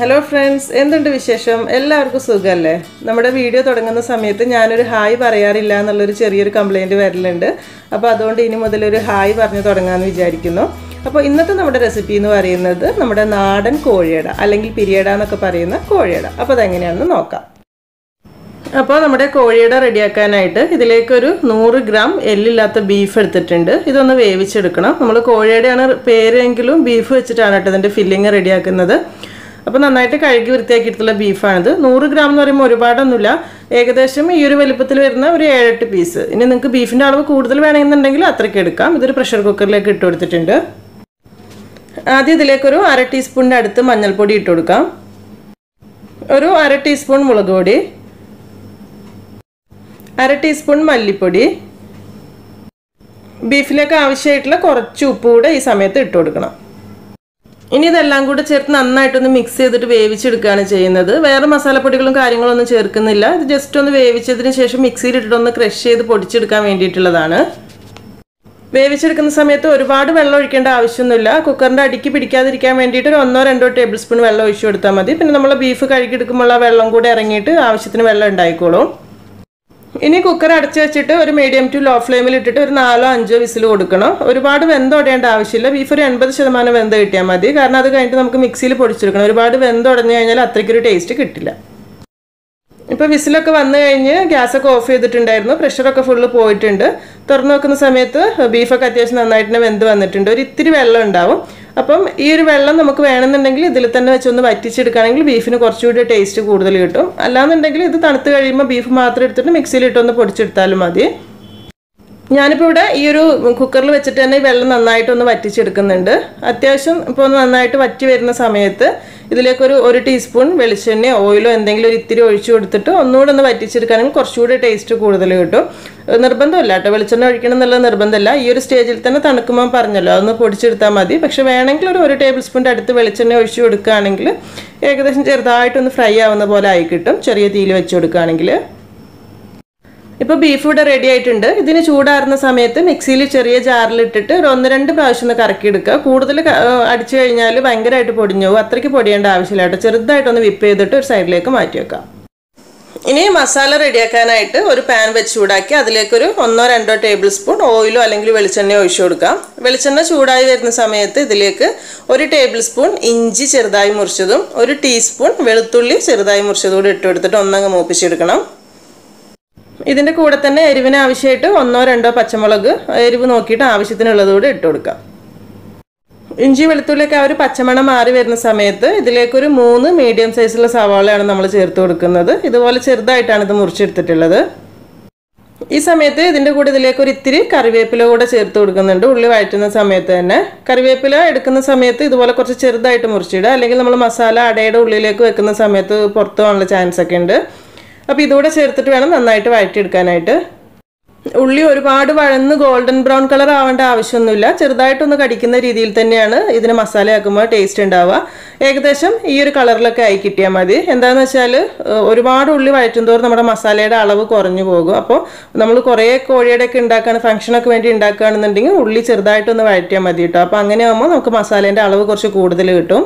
Hello friends എന്തുണ്ട് വിശേഷം? എല്ലാവർക്കും സുഖമല്ലേ നമ്മുടെ വീഡിയോ തുടങ്ങുന്ന സമയത്ത് ഞാനൊരു ഹായ് പറയാറില്ല എന്നുള്ളൊരു ചെറിയൊരു കംപ്ലൈന്റ് വരലുണ്ട്. അപ്പോൾ അതുകൊണ്ട് ഇനി മുതൽ ഒരു ഹായ് പറഞ്ഞ് തുടങ്ങാമെന്ന് വിചാരിക്കുന്നു. അപ്പോൾ ഇന്നത്തെ നമ്മുടെ റെസിപ്പി എന്ന് പറയുന്നത് നമ്മുടെ നാടൻ കോഴിയട അല്ലെങ്കിൽ പിരിയട എന്നൊക്കെ പറയുന്ന കോഴിയട. അപ്പോൾ അതെങ്ങനെയാണെന്ന് നോക്കാം. അപ്പോൾ നമ്മുടെ കോഴിയട റെഡിയാക്കാനായിട്ട് ഇതിലേക്കൊരു നൂറ് ഗ്രാം എല്ലില്ലാത്ത ബീഫ് എടുത്തിട്ടുണ്ട്. ഇതൊന്ന് വേവിച്ചെടുക്കണം. നമ്മൾ കോഴിയടയാണ് പേരെങ്കിലും ബീഫ് വെച്ചിട്ടാണ് കേട്ടോ ഇതിന്റെ ഫില്ലിങ് റെഡിയാക്കുന്നത്. അപ്പോൾ നന്നായിട്ട് കഴുകി വൃത്തിയാക്കി എടുത്തുള്ള ബീഫാണിത്. നൂറ് ഗ്രാം എന്ന് പറയുമ്പോൾ ഒരുപാടൊന്നുമില്ല. ഏകദേശം ഈ ഒരു വലിപ്പത്തിൽ വരുന്ന ഒരു ഏഴെട്ട് പീസ്. ഇനി നിങ്ങൾക്ക് ബീഫിന്റെ അളവ് കൂടുതൽ വേണമെന്നുണ്ടെങ്കിൽ അത്രയ്ക്ക് എടുക്കാം. ഇതൊരു പ്രഷർ കുക്കറിലേക്ക് ഇട്ട് കൊടുത്തിട്ടുണ്ട്. ആദ്യം ഇതിലേക്കൊരു അര ടീസ്പൂണിന്റെ അടുത്ത് മഞ്ഞൾപ്പൊടി ഇട്ട് കൊടുക്കാം. ഒരു അര ടീസ്പൂൺ മുളക് പൊടി. അര ടീസ്പൂൺ മല്ലിപ്പൊടി. ബീഫിലേക്ക് ആവശ്യമായിട്ടുള്ള കുറച്ച് ഉപ്പ് കൂടെ ഈ സമയത്ത് ഇട്ട് കൊടുക്കണം. ഇനി ഇതെല്ലാം കൂടെ ചേർത്ത് നന്നായിട്ടൊന്ന് മിക്സ് ചെയ്തിട്ട് വേവിച്ചെടുക്കുകയാണ് ചെയ്യുന്നത്. വേറെ മസാലപ്പൊടികളും കാര്യങ്ങളൊന്നും ചേർക്കുന്നില്ല. ഇത് ജസ്റ്റ് ഒന്ന് വേവിച്ചതിന് ശേഷം മിക്സിയിൽ ക്രഷ് ചെയ്ത് പൊടിച്ചെടുക്കാൻ വേണ്ടിയിട്ടുള്ളതാണ്. വേവിച്ചെടുക്കുന്ന സമയത്ത് ഒരുപാട് വെള്ളം ഒഴിക്കേണ്ട ആവശ്യമൊന്നുമില്ല. കുക്കറിന്റെ അടിക്ക് പിടിക്കാതിരിക്കാൻ വേണ്ടിയിട്ട് ഒരു ഒന്നോ രണ്ടോ ടേബിൾ സ്പൂൺ വെള്ളം ഒഴിച്ചു കൊടുത്താൽ മതി. പിന്നെ നമ്മൾ ബീഫ് കഴുകിയെടുക്കുമ്പോൾ ആ വെള്ളം കൂടെ ഇറങ്ങിയിട്ട് ആവശ്യത്തിന് വെള്ളം ഉണ്ടായിക്കോളും. ഇനി കുക്കർ അടച്ചു വെച്ചിട്ട് ഒരു മീഡിയം ടു ലോ ഫ്ലെയിമിൽ ഇട്ടിട്ട് ഒരു നാലോ അഞ്ചോ വിസിൽ കൊടുക്കണം. ഒരുപാട് വെന്തുടയേണ്ട ആവശ്യമില്ല. ബീഫ് ഒരു എൺപത് ശതമാനം വെന്ത് കിട്ടിയാൽ മതി. കാരണം അത് കഴിഞ്ഞിട്ട് നമുക്ക് മിക്സിയിൽ പൊടിച്ചെടുക്കണം. ഒരുപാട് വെന്തുടഞ്ഞു കഴിഞ്ഞാൽ അത്രയ്ക്കൊരു ടേസ്റ്റ് കിട്ടില്ല. ഇപ്പോൾ വിസിലൊക്കെ വന്നു കഴിഞ്ഞ് ഗ്യാസൊക്കെ ഓഫ് ചെയ്തിട്ടുണ്ടായിരുന്നു. പ്രഷറൊക്കെ ഫുള്ള് പോയിട്ടുണ്ട്. തുറന്നു നോക്കുന്ന സമയത്ത് ബീഫൊക്കെ അത്യാവശ്യം നന്നായിട്ട് വെന്ത് വന്നിട്ടുണ്ട്. ഒരു ഇത്തിരി വെള്ളം ഉണ്ടാവും. അപ്പം ഈ ഒരു വെള്ളം നമുക്ക് വേണമെന്നുണ്ടെങ്കിൽ ഇതിൽ തന്നെ വെച്ച് വെച്ചൊന്ന് വറ്റിച്ചെടുക്കുകയാണെങ്കിൽ ബീഫിന് കുറച്ചുകൂടി ടേസ്റ്റ് കൂടുതൽ കിട്ടും. അല്ലാന്നുണ്ടെങ്കിൽ ഇത് തണുത്ത് കഴിയുമ്പോൾ ബീഫ് മാത്രം എടുത്തിട്ട് മിക്സിയിലിട്ടൊന്ന് പൊടിച്ചെടുത്താലും മതി. ഞാനിപ്പോൾ ഇവിടെ ഈ ഒരു കുക്കറിൽ വെച്ചിട്ട് തന്നെ ഈ വെള്ളം നന്നായിട്ടൊന്ന് വറ്റിച്ചെടുക്കുന്നുണ്ട്. അത്യാവശ്യം ഇപ്പോൾ ഒന്ന് നന്നായിട്ട് വറ്റി വരുന്ന സമയത്ത് ഇതിലേക്കൊരു ഒരു ടീസ്പൂൺ വെളിച്ചെണ്ണയോ ഓയിലോ എന്തെങ്കിലും ഒരു ഇത്തിരി ഒഴിച്ചു കൊടുത്തിട്ട് ഒന്നുകൂടെ ഒന്ന് വറ്റിച്ചെടുക്കാനും കുറച്ചുകൂടി ടേസ്റ്റ് കൂടുതൽ കിട്ടും. നിർബന്ധമില്ല കേട്ടോ. വെളിച്ചെണ്ണ ഒഴിക്കണം എന്നുള്ള നിർബന്ധമില്ല. ഈ ഒരു സ്റ്റേജിൽ തന്നെ തണുക്കുമ്പോൾ പറഞ്ഞല്ലോ അതൊന്ന് പൊടിച്ചെടുത്താൽ മതി. പക്ഷേ വേണമെങ്കിൽ ഒരു ഒരു ടേബിൾ സ്പൂണിന്റെ അടുത്ത് വെളിച്ചെണ്ണ ഒഴിച്ചു കൊടുക്കുകയാണെങ്കിൽ ഏകദേശം ചെറുതായിട്ടൊന്ന് ഫ്രൈ ആവുന്ന പോലെ ആയി കിട്ടും. ചെറിയ തീയിൽ വെച്ച് കൊടുക്കുകയാണെങ്കിൽ. ഇപ്പോൾ ബീഫ് ഇവിടെ റെഡി ആയിട്ടുണ്ട്. ഇതിന് ചൂടാറുന്ന സമയത്ത് മിക്സിയിൽ ചെറിയ ജാറിലിട്ടിട്ട് ഒരു ഒന്ന് രണ്ട് പ്രാവശ്യം ഒന്ന് കറക്കിയെടുക്കുക. കൂടുതൽ അടിച്ചു കഴിഞ്ഞാൽ ഭയങ്കരമായിട്ട് പൊടിഞ്ഞു പോകും. അത്രയ്ക്ക് പൊടിയേണ്ട ആവശ്യമില്ല ചെറുതായിട്ടൊന്ന് വിപ്പ് ചെയ്തിട്ട് ഒരു സൈഡിലേക്ക് മാറ്റി വെക്കാം. ഇനി മസാല റെഡിയാക്കാനായിട്ട് ഒരു പാൻ വെച്ച് ചൂടാക്കി അതിലേക്കൊരു ഒന്നോ രണ്ടോ ടേബിൾ സ്പൂൺ ഓയിലോ അല്ലെങ്കിൽ വെളിച്ചെണ്ണയോ ഒഴിച്ചു കൊടുക്കാം. വെളിച്ചെണ്ണ ചൂടായി വരുന്ന സമയത്ത് ഇതിലേക്ക് ഒരു ടേബിൾ സ്പൂൺ ഇഞ്ചി ചെറുതായി മുറിച്ചതും ഒരു ടീസ്പൂൺ വെളുത്തുള്ളി ചെറുതായി മുറിച്ചതും കൂടി ഇട്ട് കൊടുത്തിട്ട് ഒന്നങ്ങ് മൂപ്പിച്ചെടുക്കണം. ഇതിന്റെ കൂടെ തന്നെ എരിവിന് ആവശ്യമായിട്ട് ഒന്നോ രണ്ടോ പച്ചമുളക് എരിവ് നോക്കിയിട്ട് ആവശ്യത്തിനുള്ളത് കൂടി ഇട്ട് കൊടുക്കാം. ഇഞ്ചി വെളുത്തുള്ളിയൊക്കെ ആ ഒരു പച്ചമണം മാറി വരുന്ന സമയത്ത് ഇതിലേക്കൊരു മൂന്ന് മീഡിയം സൈസുള്ള സവാളയാണ് നമ്മൾ ചേർത്ത് കൊടുക്കുന്നത്. ഇതുപോലെ ചെറുതായിട്ടാണ് ഇത് മുറിച്ചെടുത്തിട്ടുള്ളത്. ഈ സമയത്ത് ഇതിന്റെ കൂടെ ഇതിലേക്ക് ഒരു ഇത്തിരി കറിവേപ്പില കൂടെ ചേർത്ത് കൊടുക്കുന്നുണ്ട്. ഉള്ളി വഴറ്റുന്ന സമയത്ത് തന്നെ. കറിവേപ്പില എടുക്കുന്ന സമയത്ത് ഇതുപോലെ കുറച്ച് ചെറുതായിട്ട് മുറിച്ചിടുക. അല്ലെങ്കിൽ നമ്മൾ മസാല അടയുടെ ഉള്ളിലേക്ക് വെക്കുന്ന സമയത്ത് പുറത്തു പോകാനുള്ള ചാൻസ് ഒക്കെ ഉണ്ട്. അപ്പോൾ ഇതുകൂടെ ചേർത്തിട്ട് വേണം നന്നായിട്ട് വഴറ്റിയെടുക്കാനായിട്ട്. ഉള്ളി ഒരുപാട് വഴന്ന് ഗോൾഡൻ ബ്രൗൺ കളർ ആവേണ്ട ആവശ്യമൊന്നുമില്ല. ചെറുതായിട്ടൊന്ന് കടിക്കുന്ന രീതിയിൽ തന്നെയാണ് ഇതിന് മസാലയാക്കുമ്പോൾ ടേസ്റ്റ് ഉണ്ടാവുക. ഏകദേശം ഈ ഒരു കളറിലൊക്കെ ആയി കിട്ടിയാൽ മതി. എന്താണെന്ന് വെച്ചാൽ ഒരുപാട് ഉള്ളി വഴറ്റും തോറും നമ്മുടെ മസാലയുടെ അളവ് കുറഞ്ഞു പോകും. അപ്പോൾ നമ്മൾ കുറേ കോഴിയുടെ ഒക്കെ ഉണ്ടാക്കുകയാണ് ഫംഗ്ഷനൊക്കെ വേണ്ടി ഉണ്ടാക്കുകയാണെന്നുണ്ടെങ്കിൽ ഉള്ളി ചെറുതായിട്ടൊന്ന് വഴറ്റിയാൽ മതി കേട്ടോ. അപ്പോൾ അങ്ങനെ ആകുമ്പോൾ നമുക്ക് മസാലേന്റെ അളവ് കുറച്ച് കൂടുതൽ കിട്ടും.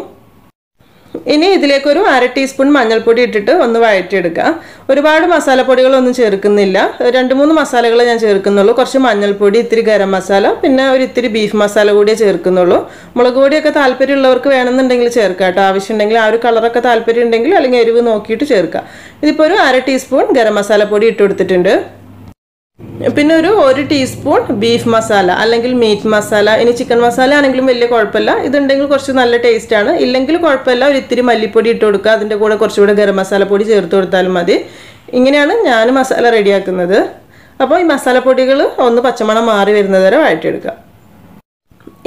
ഇനി ഇതിലേക്കൊരു അര ടീസ്പൂൺ മഞ്ഞൾപ്പൊടി ഇട്ടിട്ട് ഒന്ന് വഴറ്റിയെടുക്കുക ഒരുപാട് മസാലപ്പൊടികളൊന്നും ചേർക്കുന്നില്ല. രണ്ട് മൂന്ന് മസാലകൾ ഞാൻ ചേർക്കുന്നുള്ളൂ. കുറച്ച് മഞ്ഞൾപ്പൊടി ഇത്തിരി ഗരം മസാല പിന്നെ ഒരു ഇത്തിരി ബീഫ് മസാല കൂടിയേ ചേർക്കുന്നുള്ളൂ. മുളക് പൊടിയൊക്കെ താല്പര്യമുള്ളവർക്ക് വേണമെന്നുണ്ടെങ്കിൽ ചേർക്കാം കേട്ടോ. ആവശ്യമുണ്ടെങ്കിൽ ആ ഒരു കളറൊക്കെ താല്പര്യം ഉണ്ടെങ്കിൽ അല്ലെങ്കിൽ എരിവ് നോക്കിയിട്ട് ചേർക്കുക ഇതിപ്പോൾ ഒരു അര ടീസ്പൂൺ ഗരം മസാലപ്പൊടി ഇട്ട് കൊടുത്തിട്ടുണ്ട്. പിന്നെ ഒരു ഒരു ടീസ്പൂൺ ബീഫ് മസാല അല്ലെങ്കിൽ മീറ്റ് മസാല ഇനി ചിക്കൻ മസാല ആണെങ്കിലും വലിയ കുഴപ്പമില്ല. ഇതുണ്ടെങ്കിൽ കുറച്ച് നല്ല ടേസ്റ്റ് ആണ്. ഇല്ലെങ്കിൽ കുഴപ്പമില്ല. ഒരു ഇത്തിരി മല്ലിപ്പൊടി ഇട്ട് കൊടുക്കുക. അതിന്റെ കൂടെ കുറച്ചുകൂടെ ഗരം മസാല പൊടി ചേർത്ത് കൊടുത്താലും മതി. ഇങ്ങനെയാണ് ഞാൻ മസാല റെഡിയാക്കുന്നത് അപ്പോൾ ഈ മസാലപ്പൊടികൾ ഒന്ന് പച്ചമണം മാറി വരുന്നത് വരെ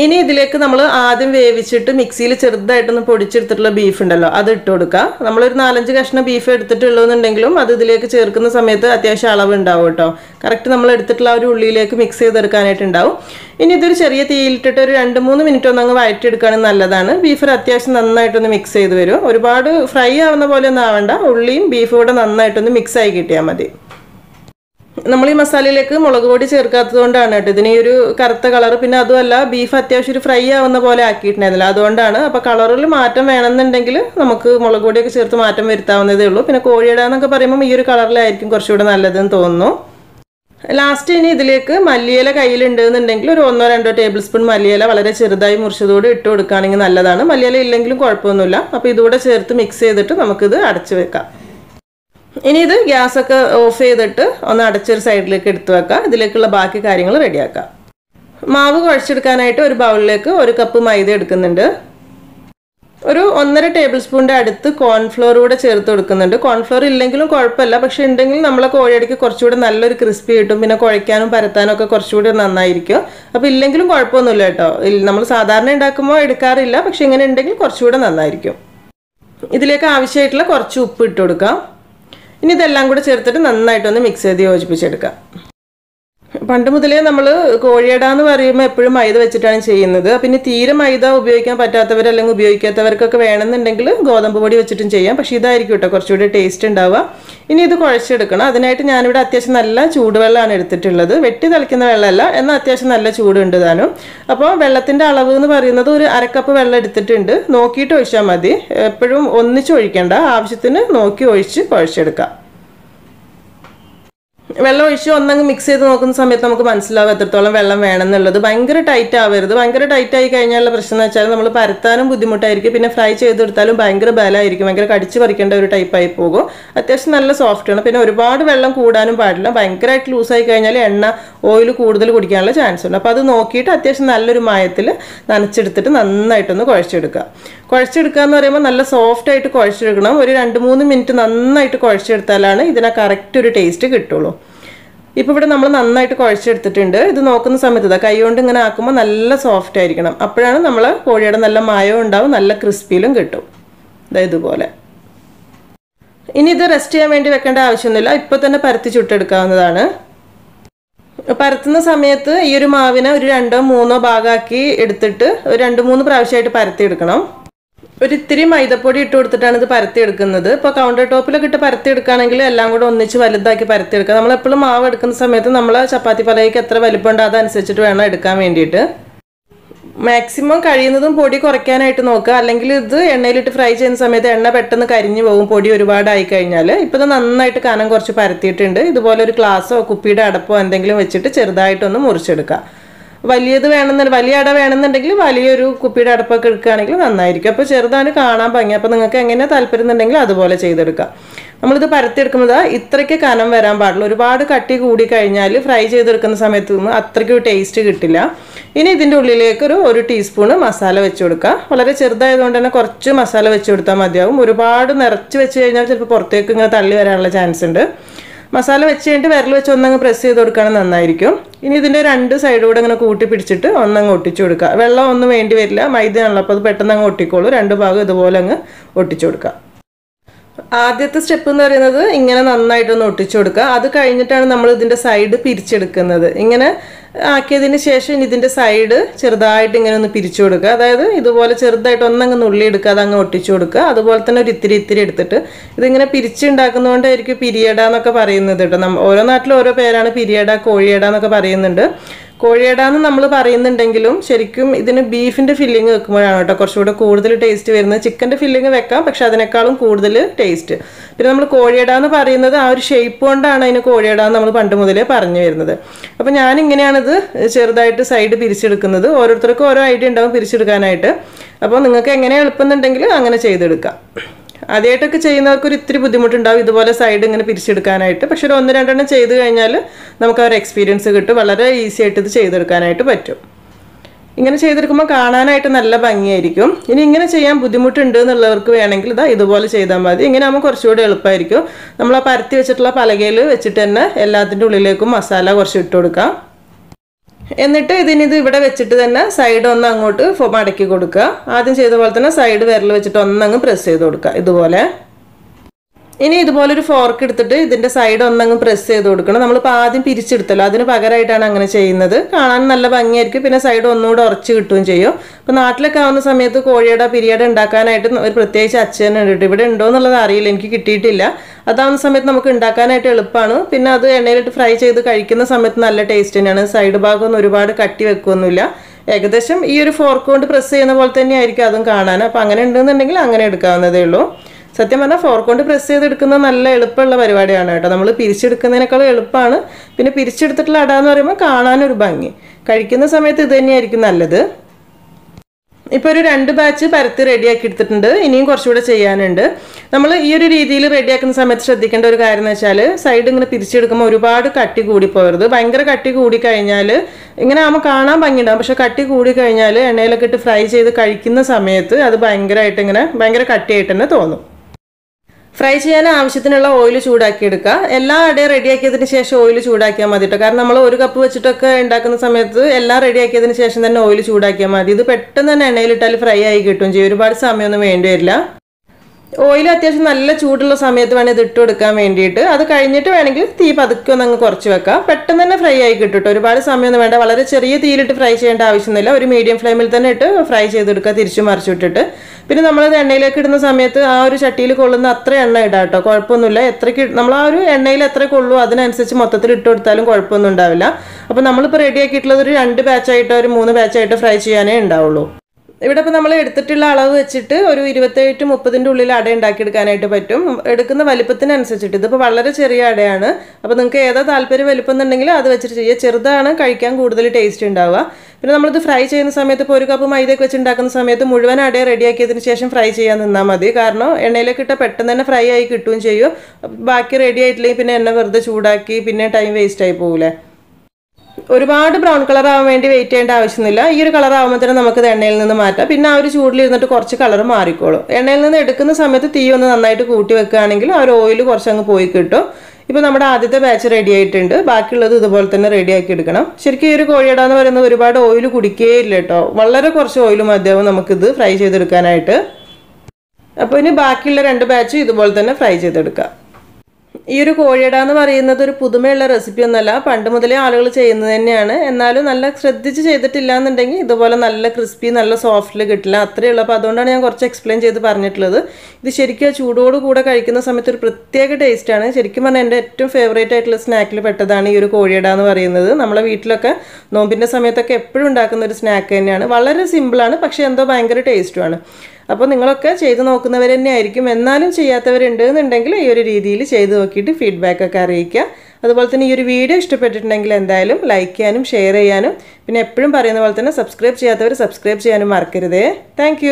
ഇനി ഇതിലേക്ക് നമ്മൾ ആദ്യം വേവിച്ചിട്ട് മിക്സിയിൽ ചെറുതായിട്ടൊന്ന് പൊടിച്ചെടുത്തിട്ടുള്ള ബീഫ് ഉണ്ടല്ലോ അത് ഇട്ട് കൊടുക്കുക നമ്മളൊരു നാലഞ്ച് കഷ്ണം ബീഫ് എടുത്തിട്ടുള്ളതെന്നുണ്ടെങ്കിലും അത് ഇതിലേക്ക് ചേർക്കുന്ന സമയത്ത് അത്യാവശ്യം അളവ് ഉണ്ടാവും കേട്ടോ. കറക്റ്റ് നമ്മൾ എടുത്തിട്ടുള്ള ഒരു ഉള്ളിയിലേക്ക് മിക്സ് ചെയ്തെടുക്കാനായിട്ടുണ്ടാവും. ഇനി ഇതൊരു ചെറിയ തീയിലിട്ടിട്ട് ഒരു രണ്ട് മൂന്ന് മിനിറ്റ് ഒന്ന് അങ്ങ് വഴറ്റിയെടുക്കുകയാണെങ്കിൽ നല്ലതാണ്. ബീഫ് അത്യാവശ്യം നന്നായിട്ടൊന്ന് മിക്സ് ചെയ്ത് വരും. ഒരുപാട് ഫ്രൈ ആവുന്ന പോലെ ഒന്നും ആവണ്ട. ഉള്ളിയും ബീഫും കൂടെ നന്നായിട്ടൊന്ന് മിക്സ് ആയി കിട്ടിയാൽ മതി. നമ്മൾ ഈ മസാലയിലേക്ക് മുളക് പൊടി ചേർക്കാത്തത് കൊണ്ടാണ് കേട്ടോ. ഇതിന് ഈ ഒരു കറുത്ത കളർ പിന്നെ അതുമല്ല ബീഫ് അത്യാവശ്യം ഒരു ഫ്രൈ ആവുന്ന പോലെ ആക്കിയിട്ടുണ്ടായിരുന്നില്ല. അതുകൊണ്ടാണ് അപ്പോൾ കളറിൽ മാറ്റം വേണമെന്നുണ്ടെങ്കിൽ നമുക്ക് മുളക് പൊടിയൊക്കെ ചേർത്ത് മാറ്റം വരുത്താവുന്നതേ ഉള്ളൂ. പിന്നെ കോഴിയുടെ എന്നൊക്കെ പറയുമ്പോൾ ഈ ഒരു കളറിലായിരിക്കും കുറച്ചുകൂടെ നല്ലതെന്ന് തോന്നുന്നു. ലാസ്റ്റ് ഇനി ഇതിലേക്ക് മല്ലിയില കയ്യിലുണ്ടെന്നുണ്ടെങ്കിൽ ഒരു ഒന്നോ രണ്ടോ ടേബിൾ സ്പൂൺ മല്ലിയില വളരെ ചെറുതായി മുറിച്ചതോടെ ഇട്ട് കൊടുക്കുകയാണെങ്കിൽ നല്ലതാണ്. മല്ലിയില ഇല്ലെങ്കിലും കുഴപ്പമൊന്നുമില്ല. അപ്പോൾ ഇതുകൂടെ ചേർത്ത് മിക്സ് ചെയ്തിട്ട് നമുക്കിത് അടച്ചു വെക്കാം. ഇനി ഇത് ഗ്യാസൊക്കെ ഓഫ് ചെയ്തിട്ട് ഒന്ന് അടച്ചൊരു സൈഡിലേക്ക് എടുത്തു വെക്കാം. ഇതിലേക്കുള്ള ബാക്കി കാര്യങ്ങൾ റെഡിയാക്കാം. മാവ് കുഴച്ചെടുക്കാനായിട്ട് ഒരു ബൗളിലേക്ക് ഒരു കപ്പ് മൈദ എടുക്കുന്നുണ്ട്. ഒരു ഒന്നര ടേബിൾ സ്പൂണിന്റെ അടുത്ത് കോൺഫ്ലോർ കൂടെ ചേർത്ത് കൊടുക്കുന്നുണ്ട്. കോൺഫ്ലോർ ഇല്ലെങ്കിലും കുഴപ്പമില്ല. പക്ഷെ ഉണ്ടെങ്കിൽ നമ്മളെ കോഴിയടിക്ക് കുറച്ചുകൂടി നല്ലൊരു ക്രിസ്പി കിട്ടും. പിന്നെ കുഴയ്ക്കാനും പരത്താനും ഒക്കെ കുറച്ചുകൂടി നന്നായിരിക്കും. അപ്പോൾ ഇല്ലെങ്കിലും കുഴപ്പമൊന്നുമില്ല കേട്ടോ. നമ്മൾ സാധാരണ ഉണ്ടാക്കുമ്പോൾ എടുക്കാറില്ല. പക്ഷെ ഇങ്ങനെ ഉണ്ടെങ്കിൽ കുറച്ചുകൂടെ നന്നായിരിക്കും. ഇതിലേക്ക് ആവശ്യമായിട്ടുള്ള കുറച്ച് ഉപ്പ് ഇട്ട് കൊടുക്കാം. ഇനി ഇതെല്ലാം കൂടി ചേർത്തിട്ട് നന്നായിട്ടൊന്ന് മിക്സ് ചെയ്ത് യോജിപ്പിച്ചെടുക്കാം. പണ്ട് മുതലേ നമ്മൾ കോഴിയട എന്ന് പറയുമ്പോൾ എപ്പോഴും മൈദ വെച്ചിട്ടാണ് ചെയ്യുന്നത്. പിന്നെ തീരെ മൈദ ഉപയോഗിക്കാൻ പറ്റാത്തവർ അല്ലെങ്കിൽ ഉപയോഗിക്കാത്തവർക്കൊക്കെ വേണമെന്നുണ്ടെങ്കിൽ ഗോതമ്പ് പൊടി വെച്ചിട്ടും ചെയ്യാം. പക്ഷേ ഇതായിരിക്കും കേട്ടോ കുറച്ചുകൂടി ടേസ്റ്റ് ഉണ്ടാവുക. ഇനി ഇത് കുഴച്ചെടുക്കണം. അതിനായിട്ട് ഞാനിവിടെ അത്യാവശ്യം നല്ല ചൂടുവെള്ളമാണ് എടുത്തിട്ടുള്ളത്. വെട്ടി തളിക്കുന്ന വെള്ളമല്ല എന്നാൽ അത്യാവശ്യം നല്ല ചൂടുണ്ട് താനും. അപ്പോൾ വെള്ളത്തിന്റെ അളവ് എന്ന് പറയുന്നത് ഒരു അരക്കപ്പ് വെള്ളം എടുത്തിട്ടുണ്ട്. നോക്കിയിട്ട് ഒഴിച്ചാൽ മതി. എപ്പോഴും ഒന്നിച്ച് ഒഴിക്കേണ്ട. ആവശ്യത്തിന് നോക്കി ഒഴിച്ച് കുഴച്ചെടുക്കാം. വെള്ളം ഒഴിച്ച് ഒന്നങ്ങ് മിക്സ് ചെയ്ത് നോക്കുന്ന സമയത്ത് നമുക്ക് മനസ്സിലാവും എത്രത്തോളം വെള്ളം വേണമെന്നുള്ളത്. ഭയങ്കര ടൈറ്റ് ആവരുത്. ഭയങ്കര ടൈറ്റ് ആയി കഴിഞ്ഞാൽ പ്രശ്നം എന്ന് വെച്ചാൽ നമ്മൾ പരത്താനും ബുദ്ധിമുട്ടായിരിക്കും. പിന്നെ ഫ്രൈ ചെയ്തെടുത്താലും ഭയങ്കര ബലമായിരിക്കും. ഭയങ്കര കടിച്ച് പറിക്കേണ്ട ഒരു ടൈപ്പായി പോകും. അത്യാവശ്യം നല്ല സോഫ്റ്റ് ആണ്. പിന്നെ ഒരുപാട് വെള്ളം കൂടാനും പാടില്ല. ഭയങ്കരമായിട്ട് ലൂസായി കഴിഞ്ഞാൽ എണ്ണ ഓയിൽ കൂടുതൽ കുടിക്കാനുള്ള ചാൻസ് ഉണ്ട്. അപ്പോൾ അത് നോക്കിയിട്ട് അത്യാവശ്യം നല്ലൊരു മായത്തിൽ നനച്ചെടുത്തിട്ട് നന്നായിട്ടൊന്ന് കുഴച്ചെടുക്കുക. കുഴച്ചെടുക്കുക എന്ന് പറയുമ്പോൾ നല്ല സോഫ്റ്റ് ആയിട്ട് കുഴച്ചെടുക്കണം. ഒരു രണ്ട് മൂന്ന് മിനിറ്റ് നന്നായിട്ട് കുഴച്ചെടുത്താലാണ് ഇതിനെ കറക്റ്റ് ഒരു ടേസ്റ്റ് കിട്ടുള്ളൂ. ഇപ്പോൾ ഇവിടെ നമ്മൾ നന്നായിട്ട് കുഴച്ചെടുത്തിട്ടുണ്ട്. ഇത് നോക്കുന്ന സമയത്ത് കൈ കൊണ്ട് ഇങ്ങനെ ആക്കുമ്പോൾ നല്ല സോഫ്റ്റ് ആയിരിക്കണം. അപ്പോഴാണ് നമ്മൾ കോഴിയുടെ നല്ല മായവും ഉണ്ടാവും നല്ല ക്രിസ്പിയിലും കിട്ടും. ഇതാ ഇതുപോലെ. ഇനി ഇത് റെസ്റ്റ് ചെയ്യാൻ വേണ്ടി വെക്കേണ്ട ആവശ്യമൊന്നുമില്ല. ഇപ്പോൾ തന്നെ പരത്തി ചുട്ടെടുക്കാവുന്നതാണ്. പരത്തുന്ന സമയത്ത് ഈ ഒരു മാവിനെ ഒരു രണ്ടോ മൂന്നോ ഭാഗമാക്കി എടുത്തിട്ട് ഒരു രണ്ട് മൂന്ന് പ്രാവശ്യമായിട്ട് പരത്തി എടുക്കണം ഒരു ഇത്തിരി മൈദപ്പൊടി ഇട്ട് കൊടുത്തിട്ടാണ് ഇത് പരത്തി എടുക്കുന്നത് ഇപ്പോൾ കൗണ്ടർ ടോപ്പിലൊക്കെ ഇട്ട് പരത്തി എടുക്കുകയാണെങ്കിൽ എല്ലാം കൂടെ ഒന്നിച്ച് വലുതാക്കി പരത്തി എടുക്കുക നമ്മൾ എപ്പോഴും മാവ് എടുക്കുന്ന സമയത്ത് നമ്മൾ ചപ്പാത്തി പലയ്ക്ക് എത്ര വലിപ്പമുണ്ട് അതനുസരിച്ചിട്ട് വേണം എടുക്കാൻ വേണ്ടിയിട്ട്. മാക്സിമം കഴിയുന്നതും പൊടി കുറയ്ക്കാനായിട്ട് നോക്കുക. അല്ലെങ്കിൽ ഇത് എണ്ണയിലിട്ട് ഫ്രൈ ചെയ്യുന്ന സമയത്ത് എണ്ണ പെട്ടെന്ന് കരിഞ്ഞു പോകും. പൊടി ഒരുപാടായി കഴിഞ്ഞാൽ ഇപ്പോൾ നന്നായിട്ട് കനം കുറച്ച് പരത്തിയിട്ടുണ്ട്. ഇതുപോലെ ഒരു ഗ്ലാസ്സോ കുപ്പിയുടെ അടപ്പോ എന്തെങ്കിലും വെച്ചിട്ട് ചെറുതായിട്ടൊന്ന് മുറിച്ചെടുക്കുക. വലിയത് വേണമെന്നുണ്ട് വലിയ അട വേണമെന്നുണ്ടെങ്കിൽ വലിയൊരു കുപ്പിയുടെ അടപ്പൊക്കെ എടുക്കുകയാണെങ്കിൽ നന്നായിരിക്കും. അപ്പോൾ ചെറുതാണ് കാണാൻ ഭംഗി. അപ്പോൾ നിങ്ങൾക്ക് എങ്ങനെയാണ് താല്പര്യം എന്നുണ്ടെങ്കിൽ അതുപോലെ ചെയ്തെടുക്കാം. നമ്മളിത് പരത്തിയെടുക്കുന്നത് ഇത്രയ്ക്ക് കനം വരാൻ പാടില്ല. ഒരുപാട് കട്ടി കൂടി കഴിഞ്ഞാൽ ഫ്രൈ ചെയ്തെടുക്കുന്ന സമയത്ത് നിന്ന് അത്രയ്ക്ക് ടേസ്റ്റ് കിട്ടില്ല. ഇനി ഇതിന്റെ ഉള്ളിലേക്ക് ഒരു ഒരു ടീസ്പൂണ് മസാല വെച്ച് കൊടുക്കുക. വളരെ ചെറുതായതുകൊണ്ട് തന്നെ കുറച്ച് മസാല വെച്ച് കൊടുത്താൽ മതിയാവും ഒരുപാട് നിറച്ച് വെച്ച് കഴിഞ്ഞാൽ ചിലപ്പോൾ പുറത്തേക്ക് ഇങ്ങനെ തള്ളി വരാനുള്ള ചാൻസ് ഉണ്ട്. മസാല വെച്ച് കഴിഞ്ഞിട്ട് വിരൽ വെച്ച് ഒന്നങ്ങ് പ്രസ് ചെയ്ത് കൊടുക്കുകയാണെങ്കിൽ നന്നായിരിക്കും. ഇനി ഇതിന്റെ രണ്ട് സൈഡ് കൂടെ ഇങ്ങനെ കൂട്ടി പിടിച്ചിട്ട് ഒന്നങ്ങ് ഒട്ടിച്ചു കൊടുക്കുക. വെള്ളം ഒന്നും വേണ്ടി വരില്ല. മൈദയാണല്ലോ അപ്പോൾ അത് പെട്ടെന്ന് അങ്ങ് ഒട്ടിക്കോളൂ. രണ്ട് ഭാഗം ഇതുപോലെ അങ്ങ് ഒട്ടിച്ചു കൊടുക്കുക. ആദ്യത്തെ സ്റ്റെപ്പ് എന്ന് പറയുന്നത് ഇങ്ങനെ നന്നായിട്ടൊന്ന് ഒട്ടിച്ചു കൊടുക്കുക. അത് കഴിഞ്ഞിട്ടാണ് നമ്മൾ ഇതിന്റെ സൈഡ് പിരിച്ചെടുക്കുന്നത്. ഇങ്ങനെ ആക്കിയതിന് ശേഷം ഇതിന്റെ സൈഡ് ചെറുതായിട്ട് ഇങ്ങനെ ഒന്ന് പിരിച്ചു കൊടുക്കുക. അതായത് ഇതുപോലെ ചെറുതായിട്ട് ഒന്നങ്ങ് നുള്ളി എടുക്കുക അതങ്ങ് ഒട്ടിച്ചു കൊടുക്കുക. അതുപോലെ തന്നെ ഒരു ഇത്തിരി ഇത്തിരി എടുത്തിട്ട് ഇതിങ്ങനെ പിരിച്ചുണ്ടാക്കുന്നതുകൊണ്ടായിരിക്കും പിരിയട എന്നൊക്കെ പറയുന്നത് കേട്ടോ. നമ്മൾ ഓരോ നാട്ടിലും ഓരോ പേരാണ് പിരിയട കോഴിയട എന്നൊക്കെ പറയുന്നുണ്ട്. കോഴിയട എന്ന് നമ്മൾ പറയുന്നുണ്ടെങ്കിലും ശരിക്കും ഇതിന് ബീഫിന്റെ ഫില്ലിങ് വെക്കുമ്പോഴാണ് കേട്ടോ കുറച്ചുകൂടെ കൂടുതൽ ടേസ്റ്റ് വരുന്നത്. ചിക്കന്റെ ഫില്ലിങ് വെക്കാം പക്ഷെ അതിനേക്കാളും കൂടുതൽ ടേസ്റ്റ് പിന്നെ നമ്മൾ കോഴിയട എന്ന് പറയുന്നത് ആ ഒരു ഷേപ്പ് കൊണ്ടാണ് അതിന് കോഴിയട എന്ന് നമ്മൾ പണ്ട് മുതലേ പറഞ്ഞു വരുന്നത്. അപ്പോൾ ഞാൻ ഇങ്ങനെയാണിത് ചെറുതായിട്ട് സൈഡ് പിരിച്ചെടുക്കുന്നത്. ഓരോരുത്തർക്കും ഓരോ ഐഡിയ ഉണ്ടാവും പിരിച്ചെടുക്കാനായിട്ട്. അപ്പോൾ നിങ്ങൾക്ക് എങ്ങനെ എളുപ്പമെന്നുണ്ടെങ്കിൽ അങ്ങനെ ചെയ്തെടുക്കാം. ആദ്യമായിട്ടൊക്കെ ചെയ്യുന്നവർക്ക് ഒരു ഇത്തിരി ബുദ്ധിമുട്ടുണ്ടാവും ഇതുപോലെ സൈഡ് ഇങ്ങനെ പിരിച്ചെടുക്കാനായിട്ട്. പക്ഷെ ഒരു ഒന്ന് രണ്ടെണ്ണം ചെയ്ത് കഴിഞ്ഞാൽ നമുക്ക് ആ ഒരു എക്സ്പീരിയൻസ് കിട്ടും. വളരെ ഈസി ആയിട്ട് ഇത് ചെയ്തെടുക്കാനായിട്ട് പറ്റും. ഇങ്ങനെ ചെയ്തെടുക്കുമ്പോൾ കാണാനായിട്ട് നല്ല ഭംഗിയായിരിക്കും. ഇനി ഇങ്ങനെ ചെയ്യാൻ ബുദ്ധിമുട്ടുണ്ട് എന്നുള്ളവർക്ക് വേണമെങ്കിൽ ഇതാ ഇതുപോലെ ചെയ്താൽ മതി. ഇങ്ങനെ ആകുമ്പോൾ കുറച്ചുകൂടി എളുപ്പമായിരിക്കും. നമ്മൾ ആ പരത്തി വെച്ചിട്ടുള്ള പലകയിൽ വെച്ചിട്ട് തന്നെ എല്ലാത്തിന്റെ ഉള്ളിലേക്കും മസാല കുറച്ച് ഇട്ട് കൊടുക്കാം. എന്നിട്ട് ഇതിനിത് ഇവിടെ വെച്ചിട്ട് തന്നെ സൈഡ് ഒന്ന് അങ്ങോട്ട് മടക്കി കൊടുക്കുക. ആദ്യം ചെയ്ത പോലെ തന്നെ സൈഡ് വിരൽ വെച്ചിട്ട് ഒന്നങ്ങ് പ്രസ് ചെയ്ത് കൊടുക്കുക. ഇതുപോലെ. ഇനി ഇതുപോലെ ഒരു ഫോർക്ക് എടുത്തിട്ട് ഇതിന്റെ സൈഡ് ഒന്നങ്ങ് പ്രസ് ചെയ്ത് കൊടുക്കണം. നമ്മളിപ്പോൾ ആദ്യം പിരിച്ചെടുത്തല്ലോ. അതിന് പകരമായിട്ടാണ് അങ്ങനെ ചെയ്യുന്നത്. കാണാൻ നല്ല ഭംഗിയായിരിക്കും. പിന്നെ സൈഡ് ഒന്നുകൂടെ ഉറച്ച് കിട്ടുകയും ചെയ്യും. അപ്പോൾ നാട്ടിലൊക്കെ ആവുന്ന സമയത്ത് കോഴിയുടെ പിരിയട ഉണ്ടാക്കാനായിട്ട് ഒരു പ്രത്യേകിച്ച് അച്ഛൻ ഉണ്ട് ഇവിടെ ഉണ്ടോ എന്നുള്ളത് അറിയില്ല. എനിക്ക് കിട്ടിയിട്ടില്ല. അതാവുന്ന സമയത്ത് നമുക്ക് ഉണ്ടാക്കാനായിട്ട് എളുപ്പമാണ്. പിന്നെ അത് എണ്ണയിലിട്ട് ഫ്രൈ ചെയ്ത് കഴിക്കുന്ന സമയത്ത് നല്ല ടേസ്റ്റ് തന്നെയാണ്. സൈഡ് ഭാഗമൊന്നും ഒരുപാട് കട്ടി വെക്കുകയൊന്നുമില്ല ഏകദേശം ഈ ഒരു ഫോർക്ക് കൊണ്ട് പ്രസ് ചെയ്യുന്ന പോലെ തന്നെ ആയിരിക്കും അതും കാണാൻ. അപ്പോൾ അങ്ങനെ ഉണ്ടെന്നുണ്ടെങ്കിൽ അങ്ങനെ എടുക്കാവുന്നതേ ഉള്ളൂ. സത്യം പറഞ്ഞാൽ ഫോർക്ക് കൊണ്ട് പ്രസ് ചെയ്തെടുക്കുന്ന നല്ല എളുപ്പമുള്ള പരിപാടിയാണ് കേട്ടോ. നമ്മൾ പിരിച്ചെടുക്കുന്നതിനേക്കാളും എളുപ്പമാണ് പിന്നെ പിരിച്ചെടുത്തിട്ടുള്ള അട എന്ന് പറയുമ്പോൾ കാണാനൊരു ഭംഗി. കഴിക്കുന്ന സമയത്ത് ഇത് തന്നെയായിരിക്കും നല്ലത്. ഇപ്പോൾ ഒരു രണ്ട് ബാച്ച് പരത്തി റെഡിയാക്കി എടുത്തിട്ടുണ്ട്. ഇനിയും കുറച്ചുകൂടെ ചെയ്യാനുണ്ട്. നമ്മൾ ഈ ഒരു രീതിയിൽ റെഡിയാക്കുന്ന സമയത്ത് ശ്രദ്ധിക്കേണ്ട ഒരു കാര്യം എന്ന് വെച്ചാൽ സൈഡ് ഇങ്ങനെ പിരിച്ചെടുക്കുമ്പോൾ ഒരുപാട് കട്ടി കൂടി പോകരുത് ഭയങ്കര കട്ടി കൂടി കഴിഞ്ഞാൽ ഇങ്ങനെ ആകുമ്പോൾ കാണാൻ ഭംഗിയുണ്ടാകും പക്ഷെ കട്ടി കൂടി കഴിഞ്ഞാൽ എണ്ണയിലൊക്കെ ഇട്ട് ഫ്രൈ ചെയ്ത് കഴിക്കുന്ന സമയത്ത് അത് ഭയങ്കരമായിട്ട് ഇങ്ങനെ ഭയങ്കര കട്ടിയായിട്ട് തന്നെ തോന്നും. ഫ്രൈ ചെയ്യാൻ ആവശ്യത്തിനുള്ള ഓയിൽ ചൂടാക്കി എടുക്കുക എല്ലാ അടയും റെഡിയാക്കിയതിന് ശേഷം ഓയിൽ ചൂടാക്കിയാൽ മതി കേട്ടോ കാരണം നമ്മൾ ഒരു കപ്പ് വെച്ചിട്ടൊക്കെ ഉണ്ടാക്കുന്ന സമയത്ത് എല്ലാം റെഡിയാക്കിയതിന് ശേഷം തന്നെ ഓയിൽ ചൂടാക്കിയാൽ മതി. ഇത് പെട്ടെന്ന് തന്നെ എണ്ണയിലിട്ടാൽ ഫ്രൈ ആയി കിട്ടും ചെയ്യും. ഒരുപാട് സമയമൊന്നും വേണ്ടി വരില്ല ഓയിൽ അത്യാവശ്യം നല്ല ചൂടുള്ള സമയത്ത് വേണം ഇത് ഇട്ട് കൊടുക്കാൻ വേണ്ടിയിട്ട്. അത് കഴിഞ്ഞിട്ട് വേണമെങ്കിൽ തീ പതുക്കെ ഒന്ന് അങ്ങ് കുറച്ച് വെക്കാം. പെട്ടെന്ന് തന്നെ ഫ്രൈ ആയി കിട്ടും കേട്ടോ ഒരുപാട് സമയമൊന്നും വേണ്ട. വളരെ ചെറിയ തീയിലിട്ട് ഫ്രൈ ചെയ്യേണ്ട ആവശ്യമൊന്നുമില്ല. ഒരു മീഡിയം ഫ്ലെയിമിൽ തന്നെ ഇട്ട് ഫ്രൈ ചെയ്തെടുക്കുക. തിരിച്ചു മറിച്ചിട്ടിട്ട് പിന്നെ നമ്മളത് എണ്ണയിലേക്ക് ഇടുന്ന സമയത്ത് ആ ഒരു ചട്ടിയിൽ കൊള്ളുന്ന അത്ര എണ്ണ ഇടാം കേട്ടോ കുഴപ്പമൊന്നുമില്ല. എത്രയ്ക്ക് നമ്മൾ ആ ഒരു എണ്ണയിൽ എത്ര കൊള്ളൂ അതിനനുസരിച്ച് മൊത്തത്തിൽ ഇട്ട് കൊടുത്താലും കുഴപ്പമൊന്നും ഉണ്ടാവില്ല. അപ്പോൾ നമ്മളിപ്പോൾ റെഡിയാക്കിയിട്ടുള്ളത് ഒരു രണ്ട് ബാച്ചായിട്ടോ ഒരു മൂന്ന് ബാച്ചായിട്ടോ ഫ്രൈ ചെയ്യാനേ ഉണ്ടാവുള്ളൂ. ഇവിടെ ഇപ്പോൾ നമ്മൾ എടുത്തിട്ടുള്ള അളവ് വെച്ചിട്ട് ഒരു ഇരുപത്തേഴ് മുപ്പതിന്റെ ഉള്ളിൽ അട ഉണ്ടാക്കിയെടുക്കാനായിട്ട് പറ്റും. എടുക്കുന്ന വലിപ്പത്തിനനുസരിച്ചിട്ട്. ഇതിപ്പോൾ വളരെ ചെറിയ അടയാണ്. അപ്പോൾ നിങ്ങൾക്ക് ഏതാ താല്പര്യം വലിപ്പം എന്നുണ്ടെങ്കിൽ അത് വെച്ചിട്ട് ചെയ്യുക. ചെറുതാണ് കഴിക്കാൻ കൂടുതൽ ടേസ്റ്റ് ഉണ്ടാവുക. പിന്നെ നമ്മളിത് ഫ്രൈ ചെയ്യുന്ന സമയത്ത് ഇപ്പോൾ ഒരു കപ്പ് മൈദയൊക്കെ വെച്ച് ഉണ്ടാക്കുന്ന സമയത്ത് മുഴുവൻ അടയെ റെഡിയാക്കിയതിന് ശേഷം ഫ്രൈ ചെയ്യാൻ നിന്നാൽ മതി. കാരണം എണ്ണയിലേക്ക് ഇട്ടാൽ പെട്ടെന്ന് തന്നെ ഫ്രൈ ആയി കിട്ടുകയും ചെയ്യും. ബാക്കി റെഡി ആയിട്ടില്ലെങ്കിൽ പിന്നെ എണ്ണ വെറുതെ ചൂടാക്കി പിന്നെ ടൈം വേസ്റ്റ് ആയി പോകില്ലേ ഒരുപാട് ബ്രൗൺ കളർ ആവാൻ വേണ്ടി വെയിറ്റ് ചെയ്യേണ്ട ആവശ്യമൊന്നുമില്ല. ഈ ഒരു കളർ ആകുമ്പോൾ തന്നെ നമുക്കത് എണ്ണയിൽ നിന്ന് മാറ്റാം. പിന്നെ ആ ഒരു ചൂടിൽ ഇരുന്നിട്ട് കുറച്ച് കളർ മാറിക്കോളും. എണ്ണയിൽ നിന്ന് എടുക്കുന്ന സമയത്ത് തീ ഒന്ന് നന്നായിട്ട് കൂട്ടി വെക്കുകയാണെങ്കിൽ ആ ഒരു ഓയിൽ കുറച്ച് അങ്ങ് പോയി കിട്ടും. ഇപ്പോൾ നമ്മുടെ ആദ്യത്തെ ബാച്ച് റെഡി ആയിട്ടുണ്ട്. ബാക്കിയുള്ളത് ഇതുപോലെ തന്നെ റെഡി ആക്കി എടുക്കണം. ശരിക്കും ഈ ഒരു കോഴിയട എന്ന് പറയുന്നത് ഒരുപാട് ഓയിൽ കുടിക്കേ ഇല്ല കേട്ടോ. വളരെ കുറച്ച് ഓയിൽ മതിയാവും നമുക്കിത് ഫ്രൈ ചെയ്തെടുക്കാനായിട്ട്. അപ്പോൾ ഇനി ബാക്കിയുള്ള രണ്ട് ബാച്ച് ഇതുപോലെ തന്നെ ഫ്രൈ ചെയ്തെടുക്കാം. ഈ ഒരു കോഴിയട എന്ന് പറയുന്നത് ഒരു പുതുമയുള്ള റെസിപ്പി ഒന്നല്ല. പണ്ട് മുതലേ ആളുകൾ ചെയ്യുന്നത് തന്നെയാണ്. എന്നാലും നല്ല ശ്രദ്ധിച്ച് ചെയ്തിട്ടില്ല എന്നുണ്ടെങ്കിൽ ഇതുപോലെ നല്ല ക്രിസ്പി നല്ല സോഫ്റ്റിൽ കിട്ടില്ല. അത്രയേ ഉള്ളൂ. അപ്പോൾ അതുകൊണ്ടാണ് ഞാൻ കുറച്ച് എക്സ്പ്ലെയിൻ ചെയ്ത് പറഞ്ഞിട്ടുള്ളത്. ഇത് ശരിക്കും ചൂടോട് കൂടെ കഴിക്കുന്ന സമയത്ത് ഒരു പ്രത്യേക ടേസ്റ്റാണ് ശരിക്കും പറഞ്ഞാൽ എന്റെ ഏറ്റവും ഫേവറേറ്റ് ആയിട്ടുള്ള സ്നാക്കിൽ പെട്ടതാണ് ഈ ഒരു കോഴിയട എന്ന് പറയുന്നത്. നമ്മളെ വീട്ടിലൊക്കെ നോമ്പിന്റെ സമയത്തൊക്കെ എപ്പോഴും ഉണ്ടാക്കുന്ന ഒരു സ്നാക്ക് തന്നെയാണ്. വളരെ സിമ്പിളാണ് പക്ഷേ എന്തോ ഭയങ്കര ടേസ്റ്റുമാണ് അപ്പോൾ നിങ്ങളൊക്കെ ചെയ്തു നോക്കുന്നവർ തന്നെ ആയിരിക്കും എന്നാലും ചെയ്യാത്തവരുണ്ട് എന്നുണ്ടെങ്കിൽ ഈ ഒരു രീതിയിൽ ചെയ്ത് നോക്കിയിട്ട് ഫീഡ്ബാക്ക് ഒക്കെ അറിയിക്കുക. അതുപോലെ തന്നെ ഈ ഒരു വീഡിയോ ഇഷ്ടപ്പെട്ടിട്ടുണ്ടെങ്കിൽ എന്തായാലും ലൈക്ക് ചെയ്യാനും ഷെയർ ചെയ്യാനും പിന്നെ എപ്പോഴും പറയുന്ന പോലെ തന്നെ സബ്സ്ക്രൈബ് ചെയ്യാത്തവർ സബ്സ്ക്രൈബ് ചെയ്യാനും മറക്കരുതേ. താങ്ക്